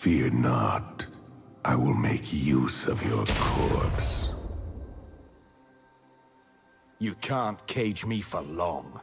Fear not. I will make use of your corpse. You can't cage me for long.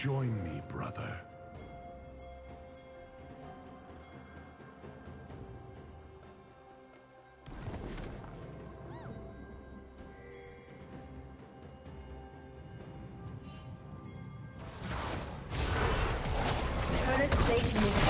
Join me, brother. Turret